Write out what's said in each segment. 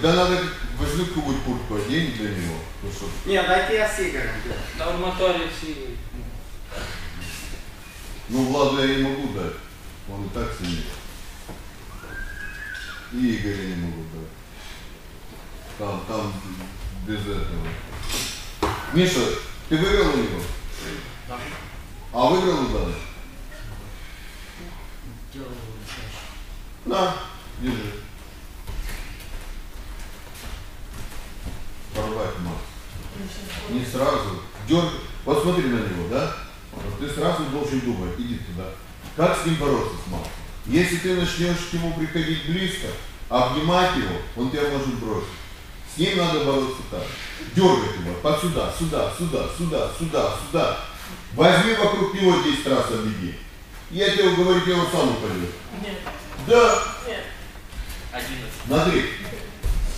Тогда надо возьми какую-нибудь куртку, одень для него. Ну что? Ні, дайте я з Ігорем. На арматорі всі. Ну, Владу я не могу дать. Он и так сильный. И Игоря не могу дать. Там, там без этого. Миша, ты выиграл у него? А выиграл у Влада? На, держи. Порвать, Макс. Не сразу. Дерг... Вот смотри на него, да? Ты сразу должен думать, иди туда. Как с ним бороться с Максом? Если ты начнешь к нему приходить близко, обнимать его, он тебя может бросить. С ним надо бороться так. Дергать его под сюда, сюда, сюда, сюда, сюда, сюда. Возьми вокруг него 10 раз оббеги. Я тебе говорю, я его сам упадет. Нет, Да, нет. Одинадцять. Смотри,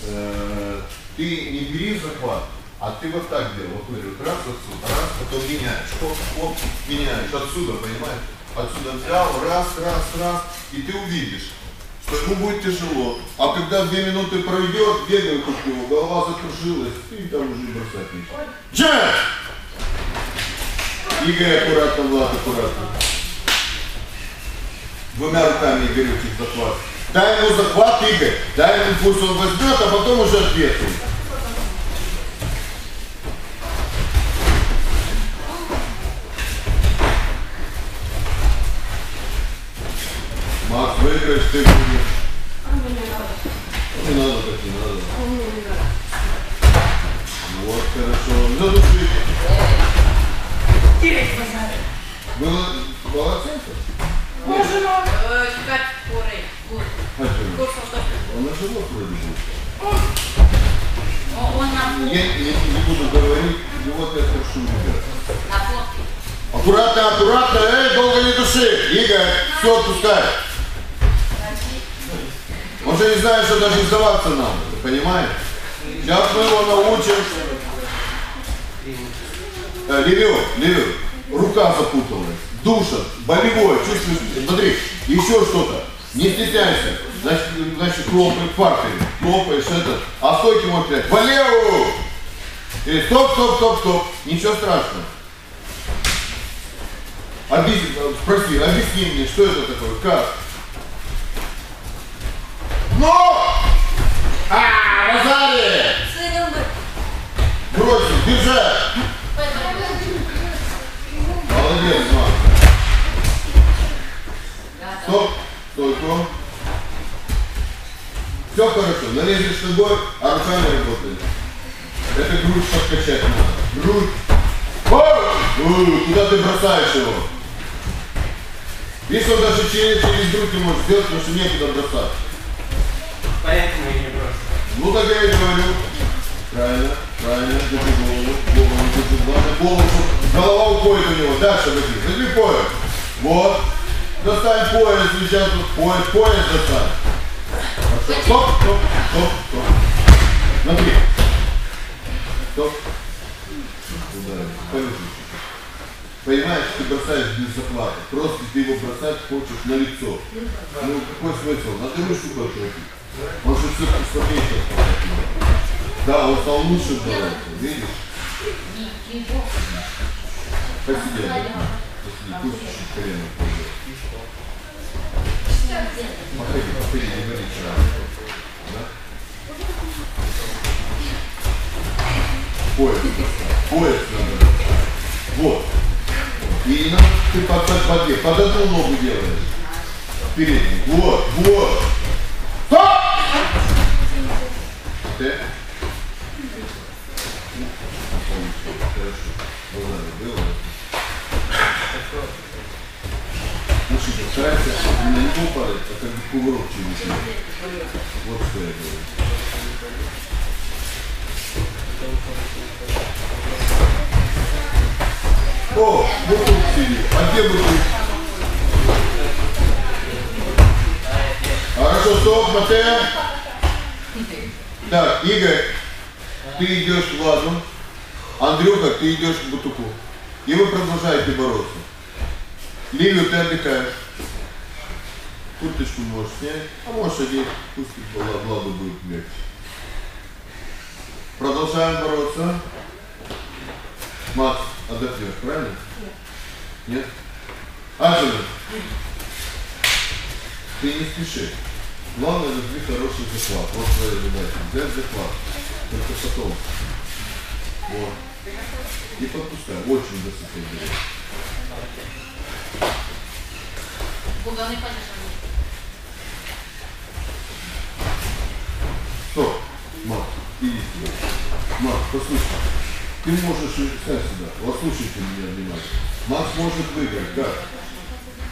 э, ты не бери захват, а ты вот так делай. Вот смотри, вот раз отсюда, раз, потом меняешь. Хоп, хоп, меняешь. Отсюда, понимаешь? Отсюда взял, раз, раз, раз, и ты увидишь, что ему будет тяжело. А когда две минуты пройдет, бегай вокруг него, голова закружилась, ты там уже бросать нечего. Джек! Игорь, аккуратно, Влад, аккуратно. Двумя руками Игорючек захват. Дай ему захват, Игорь. Дай ему пусть он возьмет, а потом уже ответит. Макс, выиграешь, ты будешь. Все, отпускай. Он же не знает, что даже сдаваться надо, ты понимаешь? Сейчас мы его научим. Э, Левю, рука запуталась, душат, болевой, чувствуешь, смотри, еще что-то. Не стесняйся, значит, значит хлопай, фаркой, хлопаешь этот, а стойки можно взять, по левую! И стоп, стоп, стоп, стоп, ничего страшного. Объясни, спроси, объясни мне, что это такое, как? Но! А, Розария! Бросить, держать! Молодец, Макс. Стоп, стойку. Все хорошо, налезешь ногой, а руками работает. Это грудь подкачать надо. Грудь. Ой, Куда ты бросаешь его? Видишь, он даже через, через грудь не может сделать, потому что некуда бросать. Поэтому я не брошу. Ну так я и говорю. Правильно, правильно, держи голову, голову держи, главное голову, голова уходит у него. Дальше возьми, возьми пояс. Вот. Достань пояс, сейчас пояс, пояс достань. Хорошо. Стоп, стоп, стоп, стоп. Смотри. Стоп. Ударил. Повезли. Понимаешь, ты захвата. Просто ты его бросать хочешь на лицо. Ну какой смысл? Надо руку отвратить. Он же все стал. Да, он стал лучше бороться, видишь? Посиди, да? Посиди, пусть чуть-чуть колено пойдет. Походи, походи, не говори сразу. Да? Поставь. Пояс надо. Вот. И надо ты под, под, под, под одну ногу делаешь. Переднюю. Вот, вот. Стоп! Ты? Было. Значит, старайся не на него падать, а как бы кувырок через. Вот что я говорю. О, тут сидит. А где ты? Хорошо, стоп, Матео. Так, Игорь, ты идешь к Владу. Андрюха, ты идешь к Бутуку. И вы продолжаете бороться. Ливию ты отдыхаешь. Курточку можешь снять, а можешь одеть, пусть Владу будет легче. Продолжаем бороться. Макс, отдохнешь, правильно? Нет? Аджина, ты не спеши. Главное, возьми хороший захват. Вот твоя задача. Взять захват. Только потом. Вот. И подпускай. Очень высоко бери. Бога не падаешь. Стоп. Макс, иди сюда. Макс, послушай. Ты можешь сядь сюда. Послушайте меня внимательно. Макс может выиграть. Как?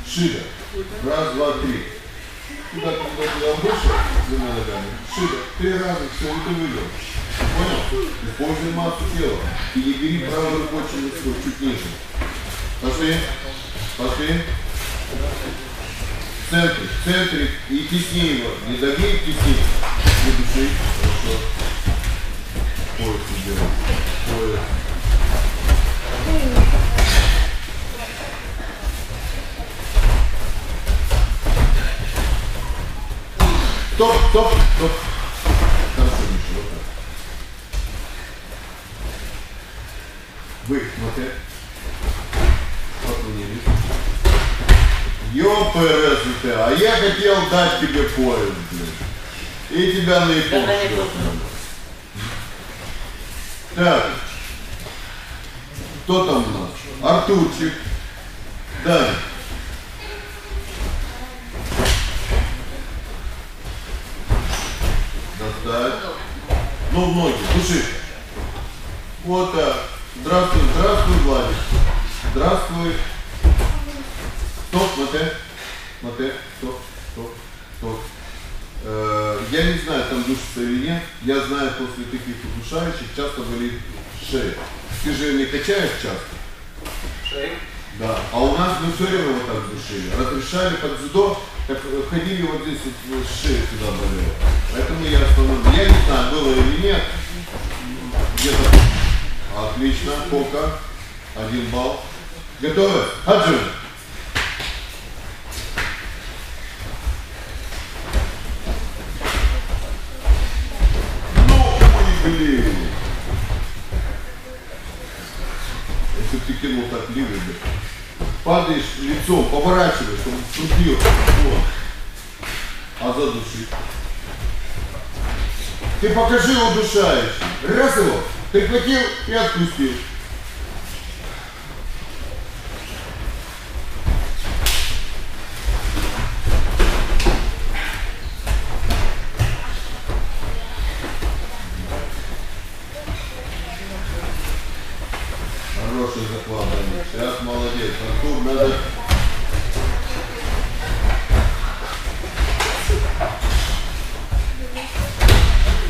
Шига. Раз, два, три. Туда, туда, туда, выше, двумя ногами. Шига. Три раза, все, и ты выиграл. Понял? Используй массу тела. И не бери правую руку очень высоко, чуть ниже. Пошли. Пошли. В центре, в центре. И тесни его. Не добей, тесни. Не души. Хорошо. Пояс убирай. Пояс. Стоп, стоп, стоп. Хорошо, Миша, вот так. Вы, смотри. Поклонились. Ёпрст, а я хотел дать тебе поезд, блин. И тебя на японский. Да, да, Так. Кто там у нас? Артурчик. Дань. Достать. Ну, в ноги, души. Вот так. Здравствуй, здравствуй, Владик. Здравствуй. Стоп, смотри. Смотри. Стоп, стоп, стоп. Э, я не знаю, там душится или нет. Я знаю, после таких удушающих часто болит шея. Ты же не качаешь часто? Шею. Да. А у нас мы все время вот так душили. Разрешали под дзюдо, э, ходили вот здесь вот вот шея сюда болела. Поэтому я остановил. Я не знаю, было или нет. Где-то. Отлично. Пока. Один балл. Готовы? Хаджин. Падаешь лицом, поворачиваешь, чтобы трубил. Вот. А задуши. Ты покажи удушающий. Раз его, прихватил и отпустил. Хороший заклад, Даник. Сейчас молодец. Артур, надо...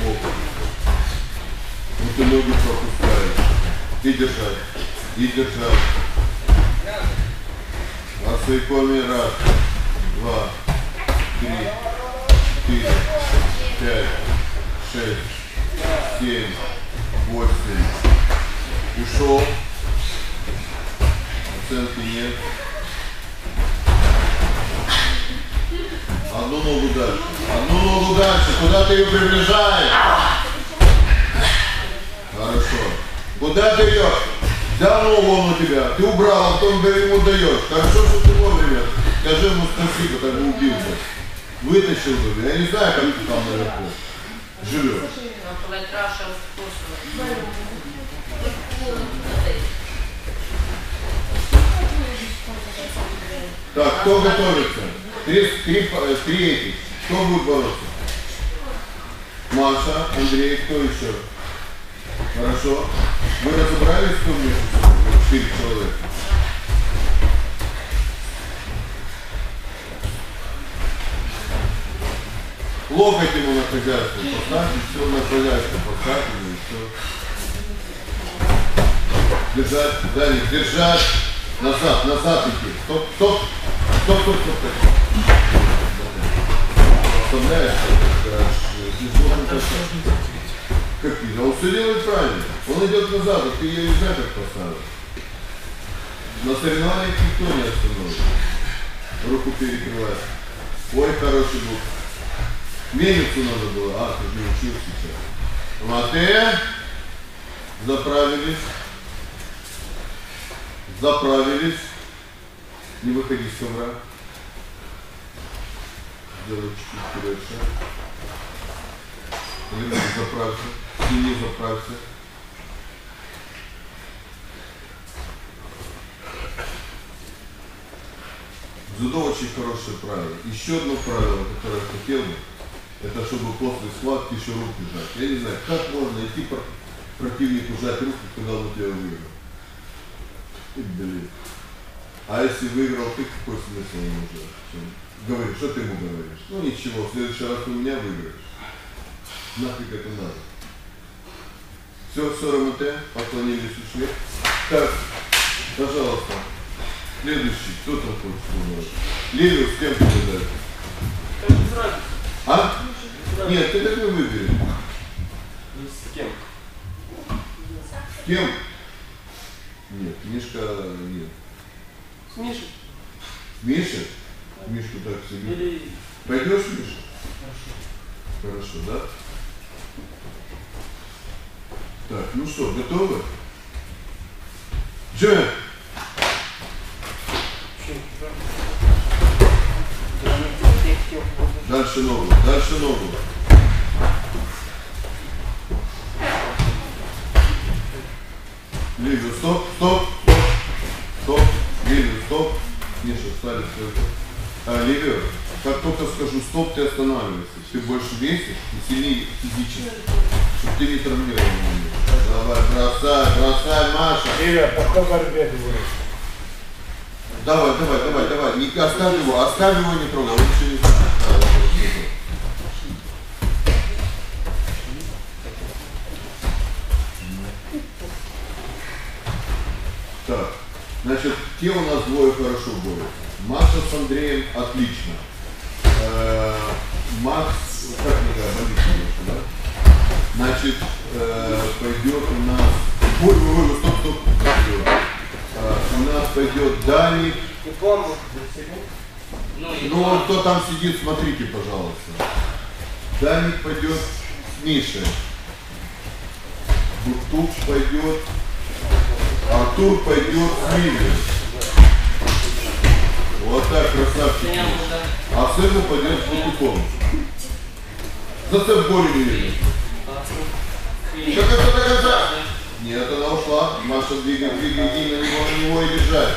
О. Ну ты ноги пропускаешь. И держать. И держать. Осыпами раз, два, три, четыре, пять, шесть, семь, восемь. Ушел. Оценки нет. Одну ногу дальше. Одну ногу дальше. Куда ты ее приближаешь? Хорошо. Куда ты ее? Взял ногу он у тебя. Ты убрал, а потом ему даешь. Хорошо, что ты вовремя. Скажи ему спасибо, так бы убил бы. Вытащил бы. Я не знаю, как ты там наверху живешь. Ну. Так, кто готовится? Три, три, э, три этих. Кто будет бороться? Маша, Андрей, кто еще? Хорошо. Вы разобрались, собой? Вот Четыре человека. Локоть ему на хозяйство поставьте, все на хозяйство поставьте, и все. Держать, Даник, держать. Назад, назад идти. Стоп, стоп. Стоп, стоп, стоп. стоп. Оставляешь, как же должен как Как ты? А он все делает правильно. Он идет назад, а ты ее не знаешь, как поставить. На соревнованиях никто не остановит. Руку перекрывает. Ой, хороший был. Мельницу надо было. А, ты не учил сейчас. Мате. Заправились. Заправились. Не выходи с ковра. Делай чуть-чуть вперед шаг. Заправься. Синий заправься. Дзюдо очень хорошее правило. Еще одно правило, которое я хотел бы, это чтобы после схватки еще руки жать. Я не знаю, как можно идти про- противнику жать руки, когда он тебя выиграл. И, блин. А если выиграл ты, какой смысл ему жать? Чем? Говори, что ты ему говоришь? Ну ничего, в следующий раз у меня выиграешь. Нафиг это надо. Все, все, РМТ, поклонились, ушли. Так, пожалуйста. Следующий, кто там хочет? Лилию с кем разницы. А? Нет, ты такой выбери. Ну, с кем? С кем? Нет, Мишка нет. С Мишей. Миша? Мишку так себе. Или... Пойдешь, Миша? Хорошо, да? Так, ну что, готовы? Джем! Дальше ногу, дальше ногу. Лилию, стоп, стоп, стоп, стоп, Лилию, стоп. Миша, встали, все. А, Ливия, как только скажу стоп, ты останавливайся. Ты больше весишь и сильнее физически, чтобы ты не травмировал. Давай, бросай, бросай, Маша. Ира, по какой борьбе ты будешь? Давай, давай, давай, давай. Не, оставь его, оставь его, не трогай. Еще не. Так, значит, те у нас двое хорошо борются. Маша с Андреем отлично. Э, Макс, как конечно, да? Значит, э, пойдет у нас... Ой, ой, ой, стоп, стоп. Э, у нас пойдет Даник. И бомбу. Ну Ну, вот кто там сидит, смотрите, пожалуйста. Даник пойдет с Мишей. Буртук пойдет. Артур пойдет с Лилией. Вот так, красавчик. А сыну пойдет с Буртуком. Заставь более не видно. До конца, до конца. Нет, она ушла. Маша двигай, двигай, и на него, на него и держать.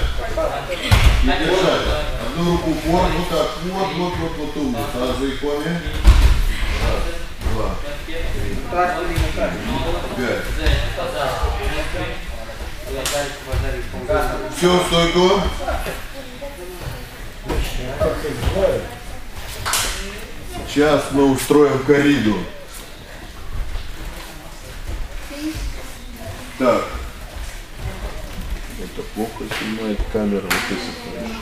И держать. Одну руку упор, вот так. Вот, вот, вот, вот умница. А за иконе. Раз, два, так. пять. Все, стойку. Сейчас мы устроим корриду. Так. Это плохо снимает камера, вот если хорошо.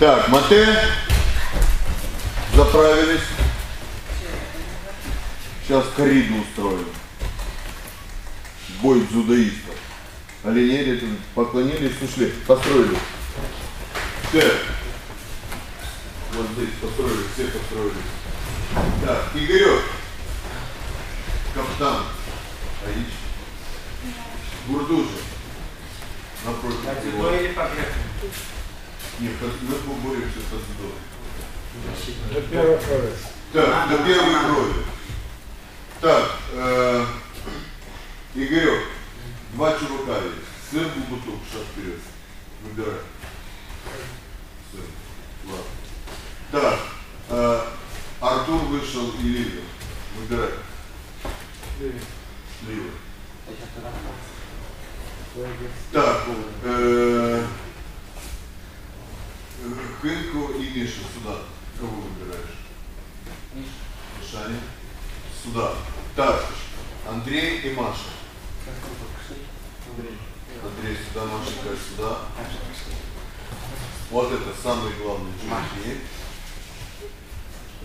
Так, мате. Заправились. Сейчас корриду устроим. Бой дзюдоистов. Оленери тут поклонились, ушли. Построились. Так. Вот здесь построились, все построились. Так, Игорек. Каптан. Аич. Бурдужи. Напротив А него. дзюдо или по греку? Нет, мы поборемся под дзюдо. До первой крови. Так, до первой крови. Так, э, Игорек, два чувака есть. Сын Бубутук, шаг вперед. Выбирай. Сын. Ладно. Так, э, Артур вышел и Лилия. Выбирай. Лилия. Так, э, Хынку и Миша сюда. Кого выбираешь? Мишаня. Сюда. Так, Андрей и Маша. Андрей сюда, Машенька сюда. Вот это самые главные чуваки.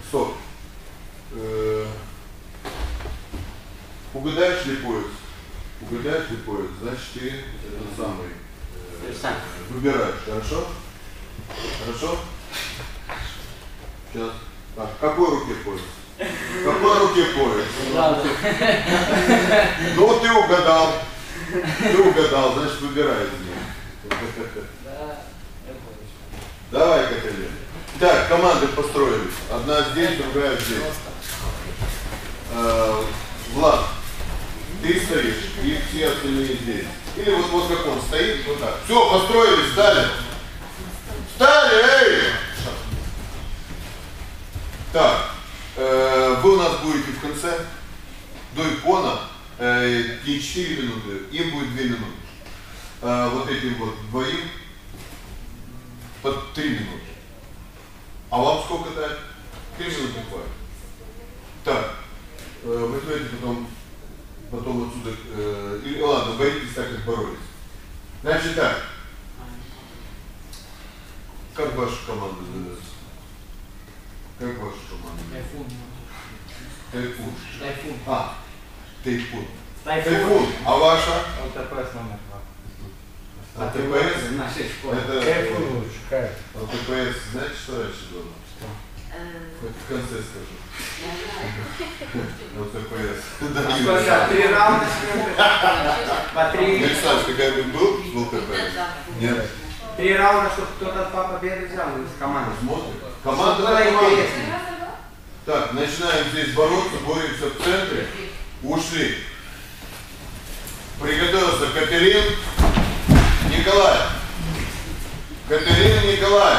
Стоп. Э, Угадаешь ли пояс? Угадаешь ли пояс? Значит, ты этот самый э, выбираешь, хорошо? Хорошо? Сейчас. Так, в какой руке пояс? Какой руке пояс? Ну, ты угадал. Ты угадал, значит, выбирай из них. Давай, Катерина. Так, команды построились. Одна здесь, другая здесь. Э, Влад, ты стоишь, и все остальные здесь. Или вот, вот как он стоит, вот так. Все, построились, стали. Стали, эй! Так, вы у нас будете в конце до икона, э, не 4 минуты, им будет 2 минуты. Э, вот этим вот двоим по 3 минуты. А вам сколько дать? 3 минуты хватит. Так, э, возьмете потом, потом отсюда, э, или ладно, боритесь так, как боролись. Значит так, как ваша команда зовется? Как ваша команда? Тайфун. Тайфун. А, Тайфун. Тайфун. Тайфун. А ваша? ЛТПС номер два. А ТПС? В нашей школе. Это Кайф. а ТПС, знаете, что раньше было? Хоть в конце скажу. Вот ТПС. Да? Три раунда По три. Александр, какая-нибудь был? Был ТПС? Нет. Три раунда, чтобы кто-то по победы взял из команды. Смотрим. Команда на команду. Так, начинаем здесь бороться, боремся в центре. Ушли. Приготовился Катерин, Николай. Катерина, Николай.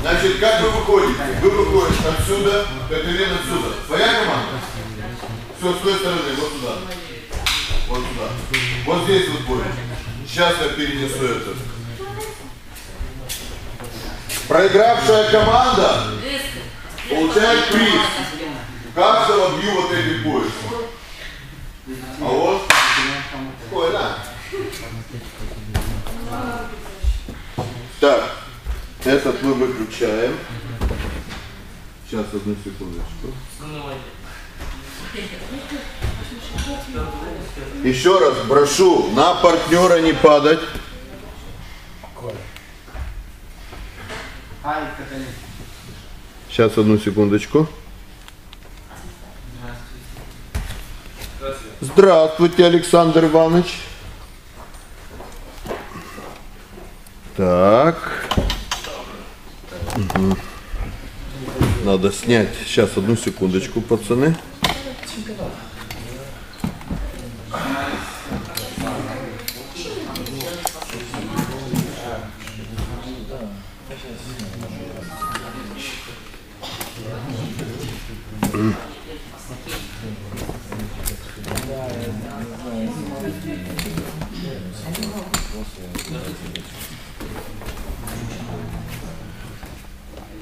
Значит, как вы выходите? Вы выходите отсюда, Катерина отсюда. Твоя команда? Все, с той стороны, вот сюда. Вот сюда. Вот здесь вот будет. Сейчас я перенесу этот. Проигравшая команда получает приз. Каждого бью вот эти пояса. А вот, ой, да. Так, этот мы выключаем. Сейчас, одну секундочку. Еще раз прошу на партнера не падать. Сейчас, одну секундочку. Здравствуйте, Александр Иванович. Так. Мгм. Надо снять. Сейчас, одну секундочку, пацаны.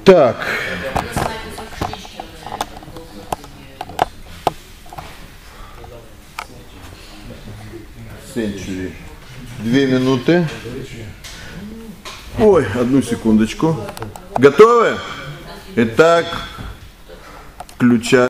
Так. Сенчури. Две минуты. Ой, одну секундочку. Готовы? Итак, включаем.